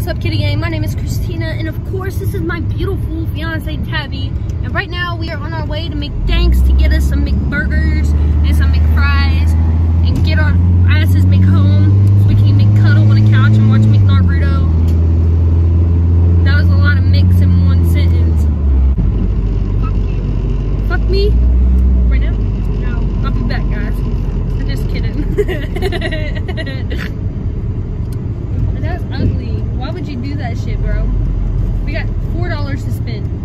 what's up, Kitty Gang? My name is Christina, and of course, this is my beautiful fiance, Tabby. And right now, we are on our way to McDanks to get us some McBurgers and some McFries and get our asses McHome so we can McCuddle on the couch and watch McNaruto. That was a lot of mix in one sentence. Fuck you. Fuck me? Right now? No. I'll be back, guys. I'm just kidding. That's ugly. Why would you do that shit, bro? We got four dollars to spend.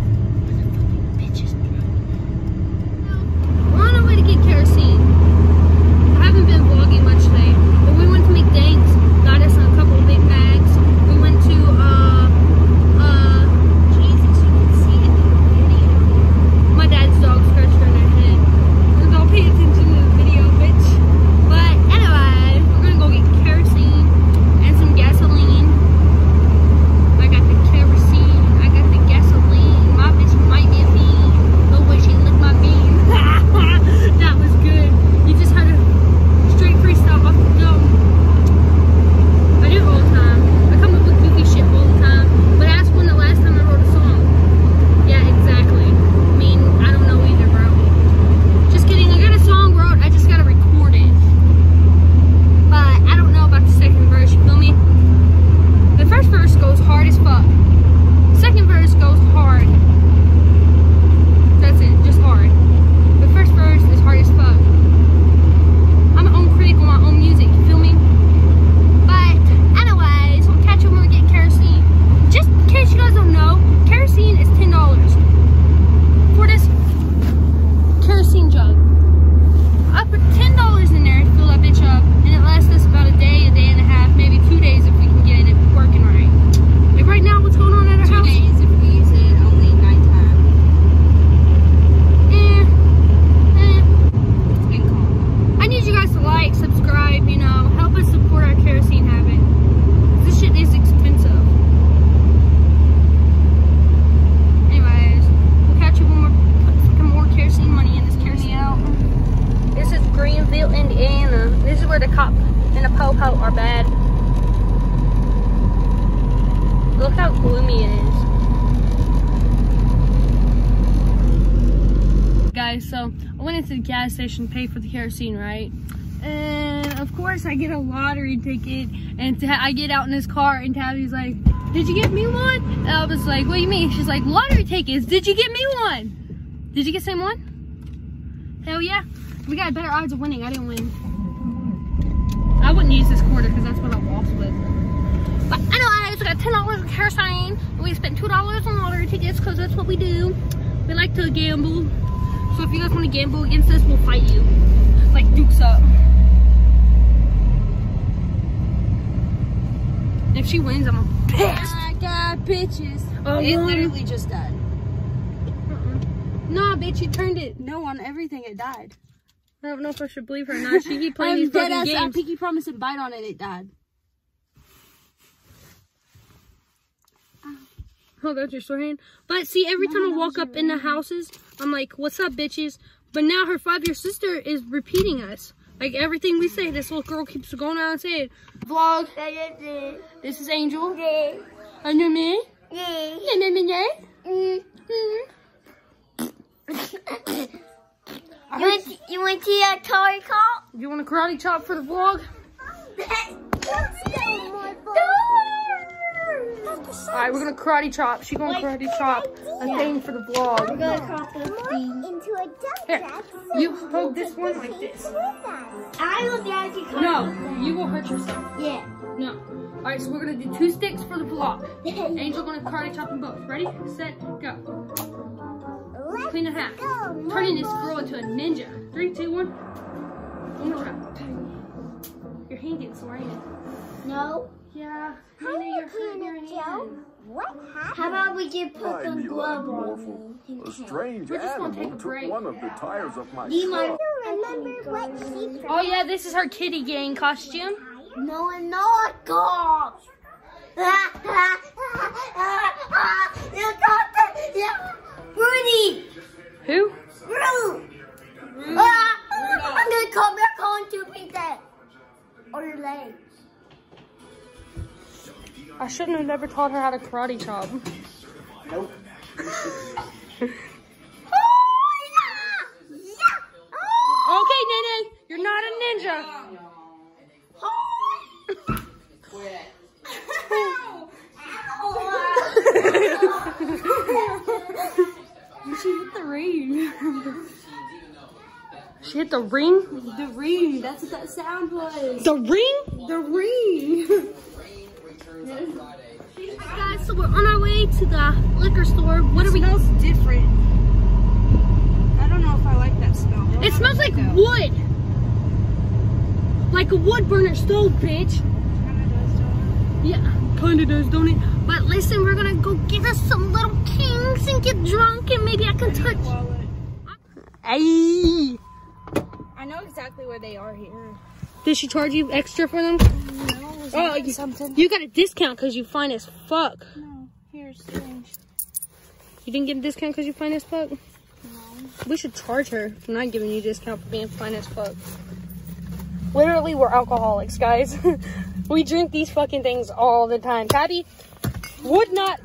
Into the gas station to pay for the kerosene, right? And of course, I get a lottery ticket, and I get out in this car, and Tabby's like, "Did you get me one?" And I was like, "What do you mean?" She's like, "Lottery tickets. Did you get me one? Did you get same one?" Hell yeah, we got better odds of winning. I didn't win. I wouldn't use this quarter because that's what I lost with. But anyways, we got ten dollars in kerosene. and We spent two dollars on lottery tickets because that's what we do. We like to gamble. So if you guys want to gamble against us, we'll fight you. Like Duke's up. If she wins, I'm pissed. I got bitches. Oh, it literally just died. Nah, bitch, you turned it. No, on everything it died. I don't know if I should believe her or not. She keep playing I'm these fucking ass. I games. pinky promise and bite on it. It died. Oh, that's your sore hand. But see, every time I walk up in the houses, I'm like, "What's up, bitches?" But now her five-year sister is repeating us. Like everything we say, this little girl keeps going around saying, "Vlog." This is Angel. And you're me. Mhm. I You want, you want to see a toy call? You want a karate chop for the vlog? Alright, we're gonna karate chop. She gonna karate chop a thing for the vlog. We're gonna call this thing. into a Here, dump you hold this one like this. I will actually call No, you will hurt yourself. Yeah. No. Alright, so we're gonna do two sticks for the vlog. Angel gonna karate chop them both. Ready, set, go. Clean the half. Turning this girl into a ninja. Three, two, one. One more time. Your hand gets sore. No. Yeah. Honey, you're hurting your hand. What happened? How about we get put I some glove on me? A strange We're just gonna animal took one of the tires of my Be my truck. Remember what she Oh yeah, this is her kitty gang costume. no and not gosh. Ever taught her how to karate chop. Nope. Okay, Nene, you're not a ninja. she hit the ring. she hit the ring? The ring. That's what that sound was. The ring? The ring. Guys, so we're on our way to the liquor store. What are we? smells different. I don't know if I like that smell. It smells like wood. Like a wood burner stove, bitch. Yeah, kinda does, don't it? But listen, we're gonna go get us some little kings and get drunk and maybe I can touch. Hey! I know exactly where they are here. Did she charge you extra for them? No, Oh, you- something? You got a discount because you fine as fuck. No, here's change. You didn't get a discount because you fine as fuck? No. We should charge her for not giving you a discount for being fine as fuck. Literally, we're alcoholics, guys. we drink these fucking things all the time. Tabby would not.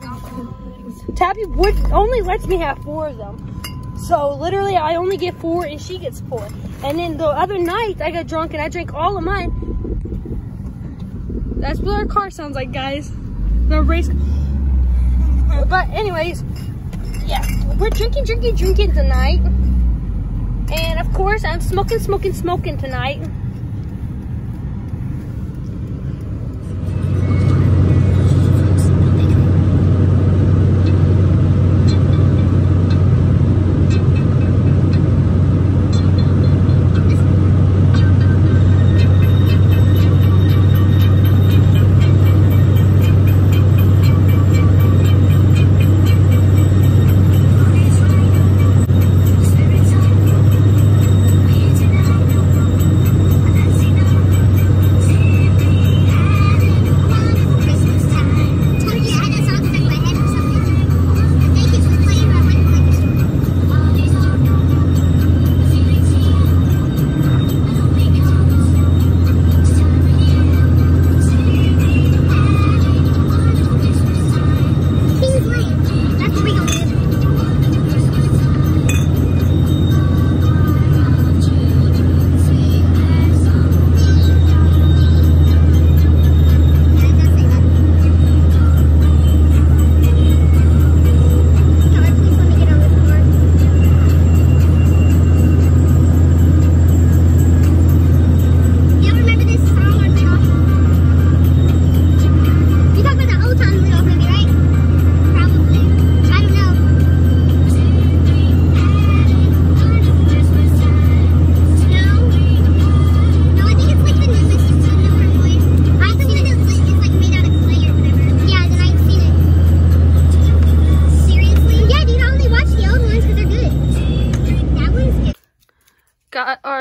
Tabby would only lets me have four of them. So literally, I only get four and she gets four. And then the other night, I got drunk and I drank all of mine. That's what our car sounds like, guys. The race. But anyways, yeah, we're drinking, drinking, drinking tonight. And of course, I'm smoking, smoking, smoking tonight.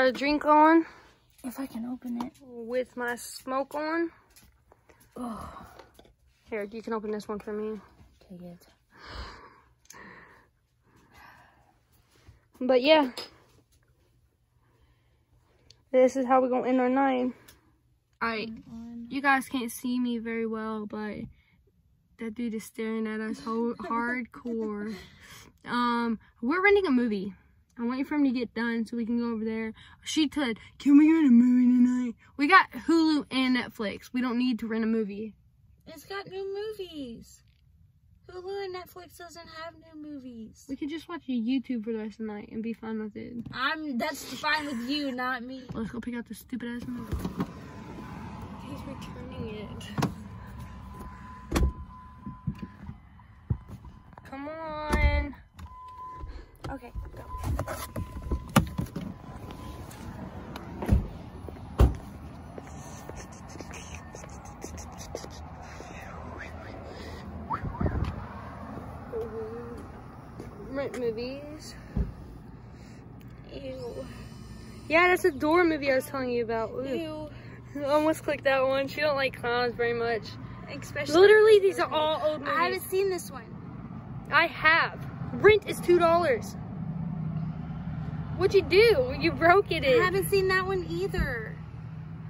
Got our drink on If I can open it. with my smoke on. Here, you can open this one for me. Take it. But yeah. This is how we're gonna end our night. Alright. You guys can't see me very well, but that dude is staring at us hardcore. Um, we're renting a movie. I'm waiting for him to get done so we can go over there. She said, Can we rent a movie tonight? We got Hulu and Netflix. We don't need to rent a movie. It's got new movies. Hulu and Netflix doesn't have new movies. We could just watch YouTube for the rest of the night and be fine with it. I'm that's fine with you, not me. Let's go pick out this stupid ass movie. He's returning it. Come on. Okay, go. Rent movies. Ew. Yeah, that's a door movie I was telling you about. Ew. Almost clicked that one. She don't like clowns very much. Especially Literally, these are all old movies. I haven't seen this one. I have. Rent is two dollars. What'd you do? You broke it. In. I haven't seen that one either.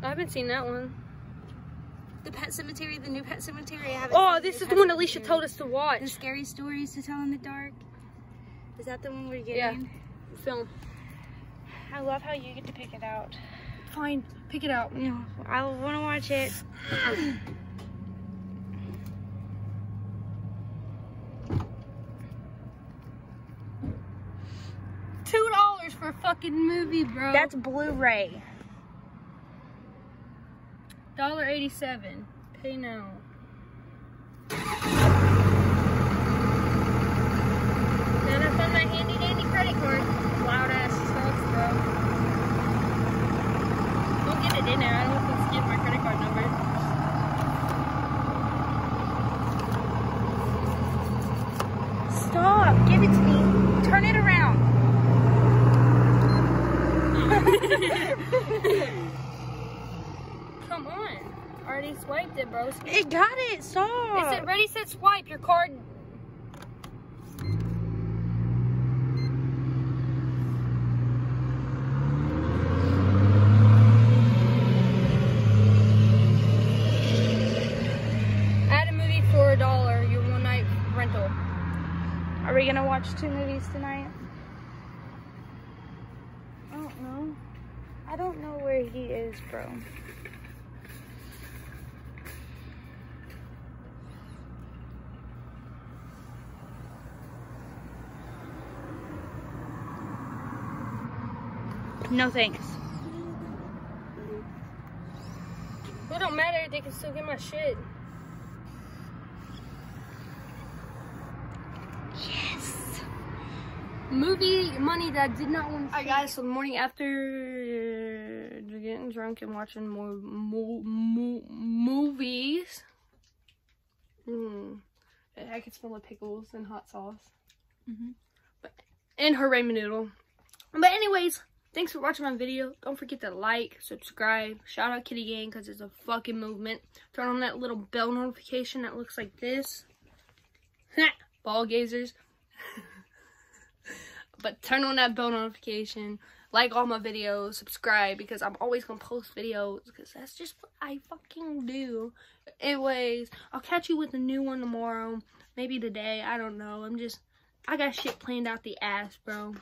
I haven't seen that one. The Pet Sematary, the new Pet Sematary. I haven't Oh, this new is the one Alicia Cemetery. told us to watch. The scary stories to tell in the dark. Is that the one we're getting? Yeah. Film. I love how you get to pick it out. Fine, pick it out. No, I want to watch it. Two dollars fucking movie, bro. That's Blu-ray. dollar eighty-seven. Pay now. And I found my handy dandy credit card. Loud ass stuff, bro. Don't get it in there. I don't want to skip my credit card number. Stop. Give it to me. Turn it around. Come on. Already swiped it, bro. It got it. Stop. It said ready, set, swipe. Your card. Add a movie for a dollar. Your one night rental. Are we gonna watch two movies tonight? I don't know. I don't know where he is, bro. No thanks. It don't matter. They can still get my shit. Yes. movie money that I did not want to Alright guys, so the morning after uh, getting drunk and watching more mo- mo- movies. Mm. I could smell the pickles and hot sauce. Mm Mhm. But, and her ramen noodle. But anyways, thanks for watching my video. Don't forget to like, subscribe, shout out Kitty Gang because it's a fucking movement. Turn on that little bell notification that looks like this. Ball gazers. but turn on that bell notification like all my videos subscribe because i'm always gonna post videos because that's just what i fucking do anyways i'll catch you with a new one tomorrow maybe today i don't know i'm just i got shit planned out the ass bro